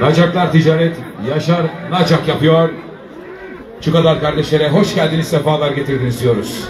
Nacaklar Ticaret Yaşar Nacak yapıyor. Şu kadar kardeşlere hoş geldiniz, sefalar getirdiniz diyoruz.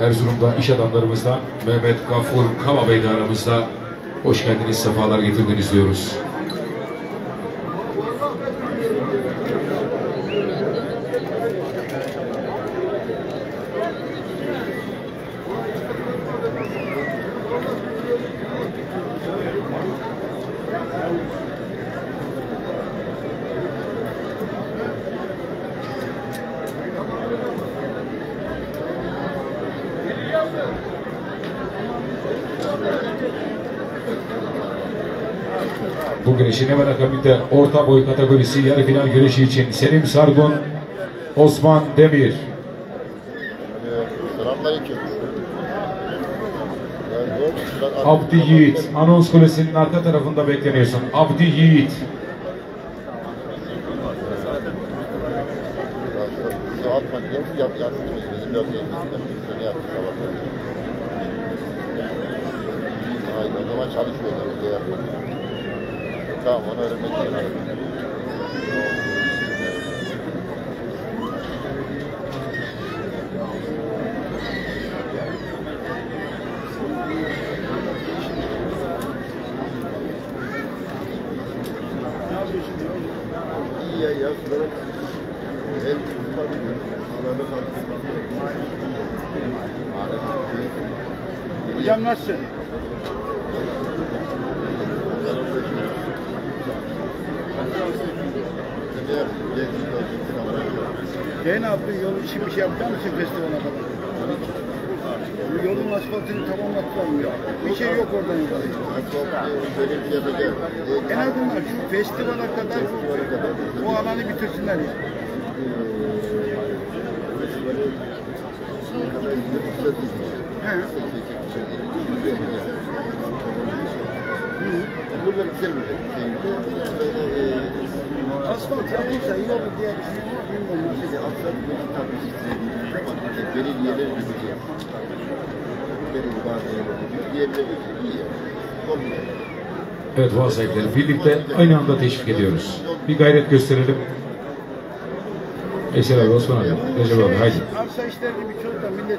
Erzurum'da iş adamlarımızdan Mehmet Gafur Kama Bey de aramızda. Hoş geldiniz, sefalar getirdiniz diyoruz. Hemen akabinde orta boy kategorisi yarı final güreşi için Selim Sargun, Osman Demir. Abdi Yiğit, anons kulesinin arka tarafında bekleniyorsun. Abdi Yiğit. Hayır, o zaman yapmadık. Tamam, onu öğrenmek için İyi ya, ya. El tutar. Şurada kalksın. Hocam nasılsın? Şey ne yaptın? Yol için bir şey yapacak mısın festivale kadar? Bu yolun asfaltını tamamlattılar mı ya? Bir şey yok oradan yukarı. En azından şu festivale kadar bu alanı bitirsinler ya. He. Burada güzel bir şey. Asfalt yapılsa iyi olur diye düşünüyorum. Bilmiyorum asfalt bir tabii istediğimiz ama belediyeler gibi şey yapmak. Belediye bazı yerlerde diğerleri iyi. Olmuyor. Evet Boğa sahipleri birlikte aynı anda teşvik ediyoruz. Bir gayret gösterelim. Eşer abi, Osman abi, Recep abi haydi. Arsa işlerini bir çocuk da millet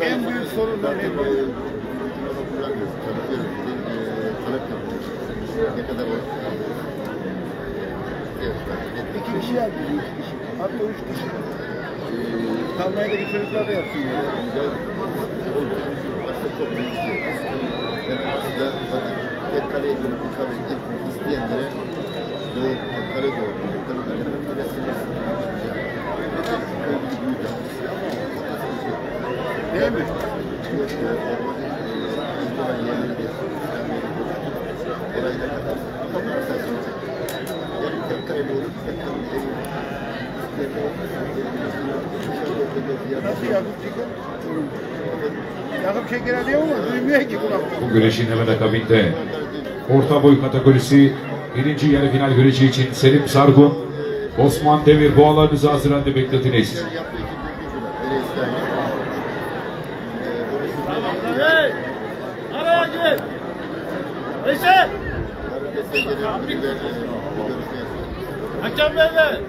en büyük sorun da ne bu? Ne kadar o İki kişi yapıyor, iki kişi. Hatta üç kişi. Tarlayla bir çocuklar da yapsın ya. tek kale bir kale isteyenlere doğu kale doğru kale doğru kale Değil mi? Nasıl diyor mu? Duymuyor ki kulak. Bu güreşin hemen akabinde orta boy kategorisi birinci yarı final güreşi için Selim Sargun, Osman Demir boğalarınızı hazırlandı bekletiniz. Hey! Araya gir! Veysel! Hakem beyler!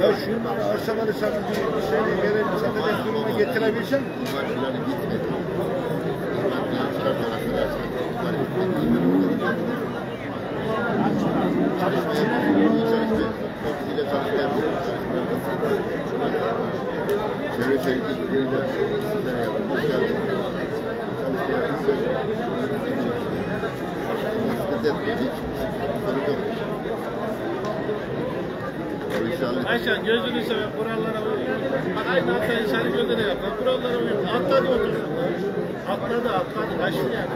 Ya şunları arsaları sana bir seni verelim, satacak duruma getirebilsen Çevre şehitliklerinde sizlere yapılmış geldiniz. Sıkıntı etmeyecek. Sorun yok. O inşallah Ayşen gözünü seveyim kurallara uyun. Bak aynı hatta insan gözüne yap. Bak kurallara uyun. Atladı otursun. Atladı atladı. Kaçtı yani.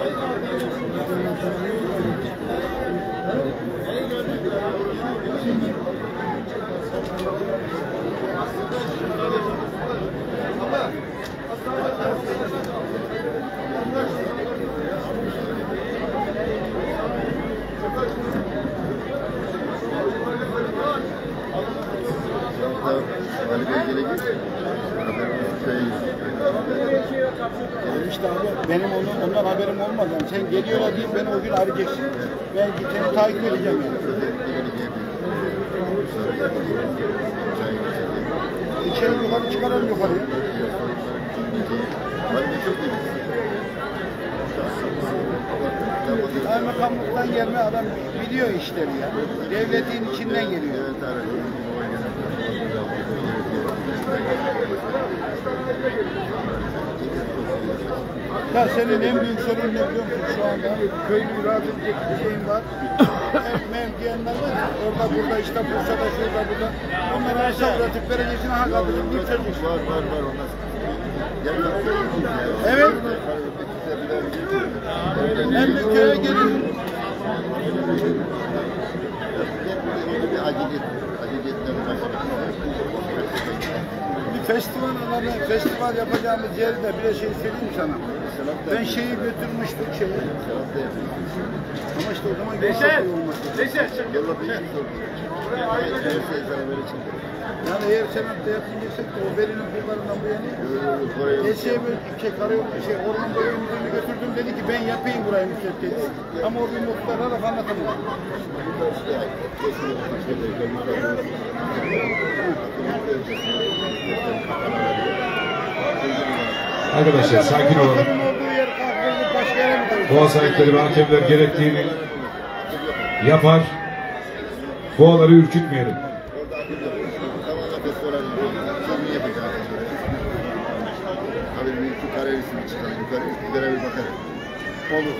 Ali benim onun, ondan haberim olmaz. Yani sen geliyorlar deyip beni o gün arayacaksın. Ben seni takip edeceğim yani. İçeri yukarı çıkaralım yukarıya. Kaymakamlıktan gelme adam biliyor işleri ya. Devletin içinden geliyor. Ya senin en büyük sorun ne biliyor musun şu anda? Köylüyü rahat edecek bir şeyin var. Hem mevkiyenler var ya, orada burada işte Bursa'da şurada burada. Onları aşağı üretip vereceksin ha kaldırıp bir çocuk. Var var var onlar. Evet. Hem bir köye gelin. Festival alanı, festival yapacağımız yerde bir şey söyleyeyim sana. Ben şeyi götürmüştüm şeyi. Ama işte o zaman olması. Veysel! çek. Yani eğer senatta yapmayacaksak da o verinin kullarından bu yana Eşeğe böyle şey, karayol, şey, orman bölge müdürünü götürdüm dedi ki ben yapayım burayı müsait dedi. Ama o gün muhtarla laf anlatamadı. Arkadaşlar sakin koydu? Boğa sahipleri ve hakemler gerektiğini yapar. Boğaları ürkütmeyelim. Abi bir iki kare resim çıkalım yukarı, yukarı bir bakarız. Olur.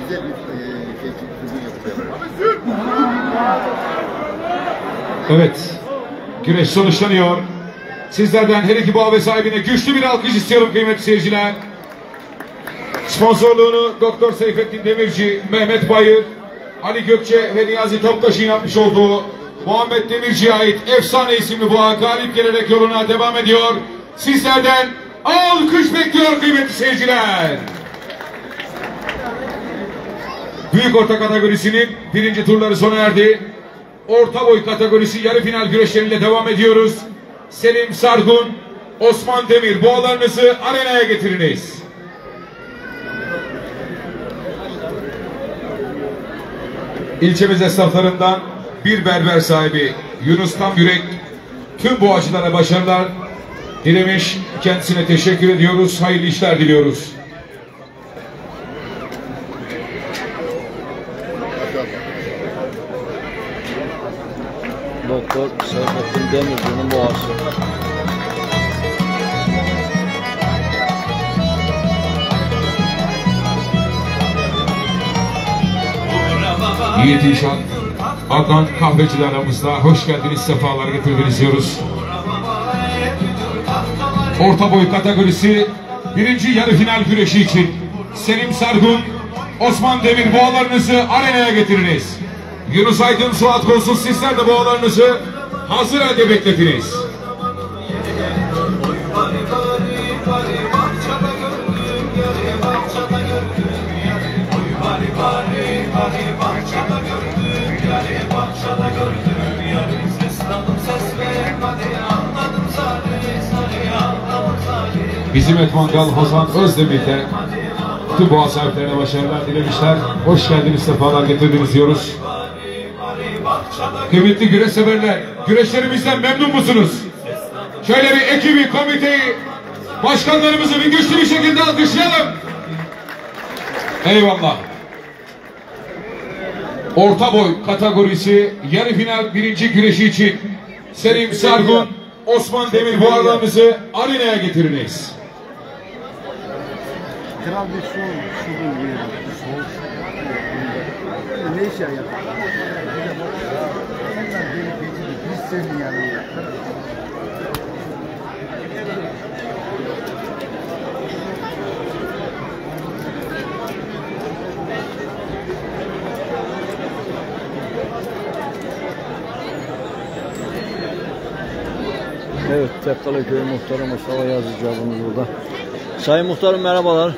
Güzel bir e, şey, çizim yapacağım. Evet. Güreş sonuçlanıyor. Sizlerden her iki ve sahibine güçlü bir alkış istiyorum kıymetli seyirciler. Sponsorluğunu Doktor Seyfettin Demirci, Mehmet Bayır, Ali Gökçe ve Niyazi Toptaş'ın yapmış olduğu Muhammed Demirci'ye ait efsane isimli boğa galip gelerek yoluna devam ediyor. Sizlerden alkış bekliyor kıymetli seyirciler. Büyük orta kategorisinin birinci turları sona erdi. Orta boy kategorisi yarı final güreşleriyle devam ediyoruz. Selim Sargun, Osman Demir boğalarınızı arenaya getiriniz. İlçemiz esnaflarından bir berber sahibi Yunus Tam Yürek tüm boğacılara başarılar dilemiş. Kendisine teşekkür ediyoruz. Hayırlı işler diliyoruz. Doktor Seyfettin Demirci'nin boğası. Yiğit İnşaat, Adnan Kahveciler aramızda. Hoş geldiniz, sefalar getirdiniz diyoruz. Orta boy kategorisi birinci yarı final güreşi için Selim Sargun, Osman Demir boğalarınızı arenaya getiriniz. Yunus Aydın, Suat Konsuz sizler de boğalarınızı hazır halde bekletiniz. Bizim et mangal Hasan Özdemir'de tüm boğa sahiplerine başarılar dilemişler. Hoş geldiniz, sefalar getirdiniz diyoruz. Kıymetli güreş severler, güreşlerimizden memnun musunuz? Şöyle bir ekibi, komiteyi, başkanlarımızı bir güçlü bir şekilde alkışlayalım. Eyvallah. Orta boy kategorisi yarı final birinci güreşi için Selim Sargun, Osman Demir boğalarınızı arenaya getiriniz. Kral bir su, su buluyor. Soğuk. Ne iş ya? Onlar beni geçirdi. Biz seni yani. Evet, Tekkale Köyü Muhtarı Mustafa Yazıcı abimiz burada. Sayın Muhtarım merhabalar.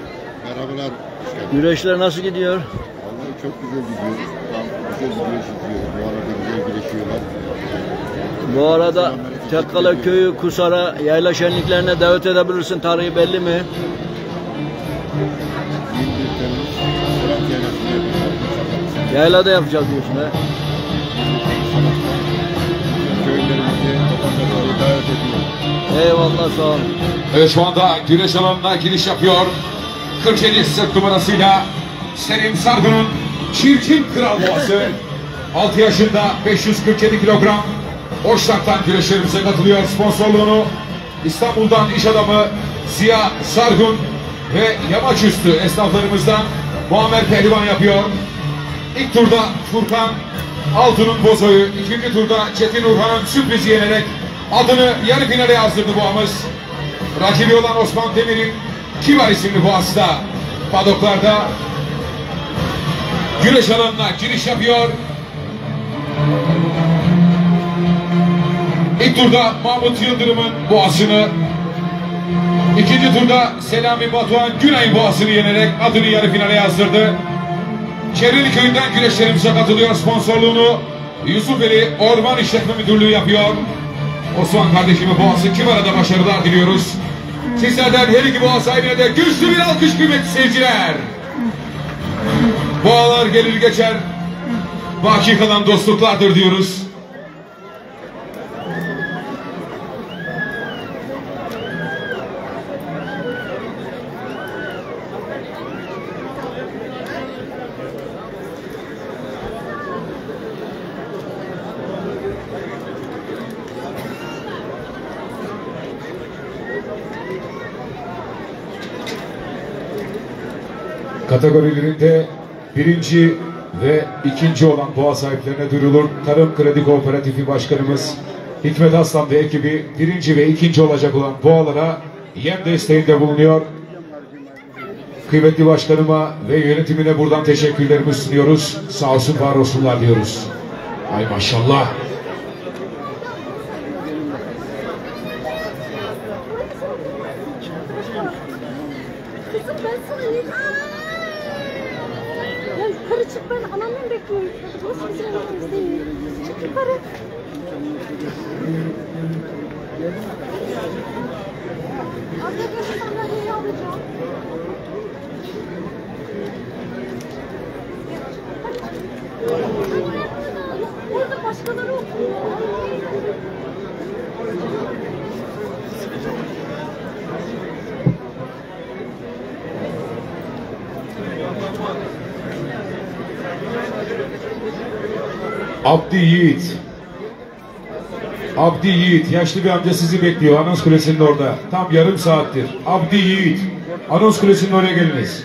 Merhabalar. Güreşler nasıl gidiyor? Vallahi çok güzel gidiyor. Tam güzel güreş izliyoruz. Bu arada güzel güreşiyorlar. Bu arada Tekkale Köyü Kusara yayla şenliklerine davet edebilirsin. Tarihi belli mi? 21 Temmuz Fırat Yaylası'nda yapıyorlar. Yaylada yapacağız diyorsun he. Köylerimizi vatandaşları davet ediyor. Eyvallah sağ olun. Evet şu anda güreş alanına giriş yapıyor. 47 sırt numarasıyla Selim Sargun'un Çirkin Kral Boğası. 6 yaşında 547 kilogram. Oşlak'tan güreşlerimize katılıyor. Sponsorluğunu İstanbul'dan iş adamı Ziya Sargun ve Yamaçüstü esnaflarımızdan Muammer Pehlivan yapıyor. İlk turda Furkan Altun'un bozoyu, ikinci turda Çetin Urhan'ın sürprizi yenerek adını yarı finale yazdırdı boğamız. Rakibi olan Osman Demir'in Kibar isimli boğası da padoklarda güreş alanına giriş yapıyor. İlk turda Mahmut Yıldırım'ın boğasını, ikinci turda Selami Batuhan Günay'ın boğasını yenerek adını yarı finale yazdırdı. Çevreli köyünden güreşlerimize katılıyor. Sponsorluğunu Yusufeli Orman İşletme Müdürlüğü yapıyor. Osman kardeşime boğası Kibara'da başarılar diliyoruz. Sizlerden her iki boğa sahibine de güçlü bir alkış kıymetli seyirciler. Boğalar gelir geçer. Baki kalan dostluklardır diyoruz. Kategorilerinde birinci ve ikinci olan boğa sahiplerine duyurulur. Tarım Kredi Kooperatifi Başkanımız Hikmet Aslan ve ekibi birinci ve ikinci olacak olan boğalara yem desteğinde bulunuyor. Kıymetli başkanıma ve yönetimine buradan teşekkürlerimi sunuyoruz. Sağ olsun var olsunlar diyoruz. Ay maşallah. Ben sana ne... Ya yukarı çık ben anamı bekliyorum. Burası bizim evimiz değil. Çık yukarı. Arda gel sandalyeyi alacağım. Burada başkaları oturuyor. Abdi Yiğit. Abdi Yiğit. Yaşlı bir amca sizi bekliyor. Anons Kulesi'nin orada. Tam yarım saattir. Abdi Yiğit. Anons Kulesi'nin oraya geliniz.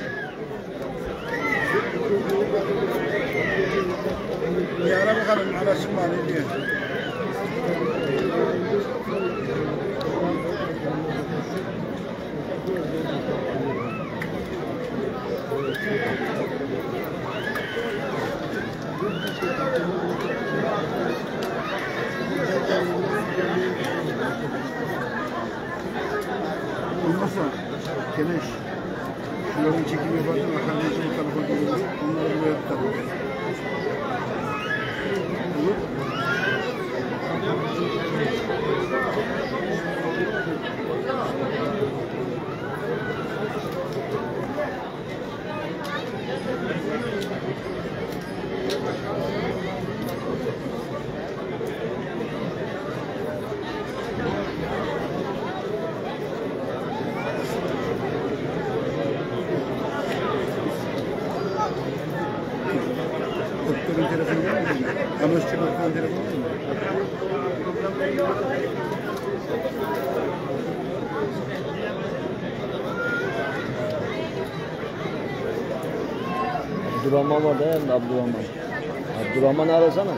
Keneş şuranın çekimi yaparken akarneci bu tarafa geliyor. Onları buraya tutalım. Doktorun telefonu var mı? Anonsçu doktorun telefonu var mı? Abdurrahman var değil mi? Abdurrahman. Abdurrahman'ı arasana.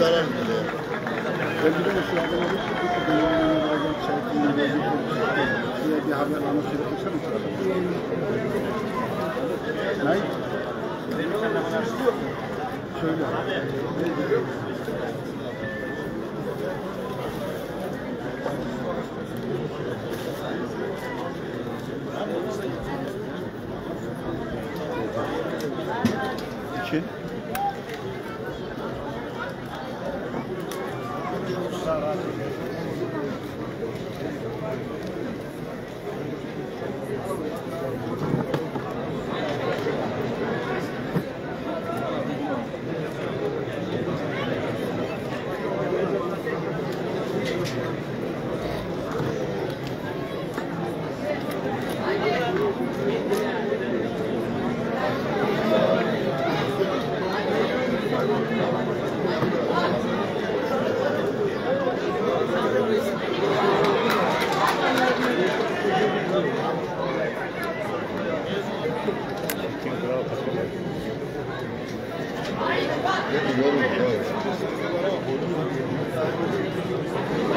zarar bile. Öbürü de şu adama bir şirketi dünyanın bazen çarptığını ve bir korkusunda diye bir haber anlatıyor. Kısa mı çarptı? Hayır. Şöyle. için Thank you. 이거는 뭐야?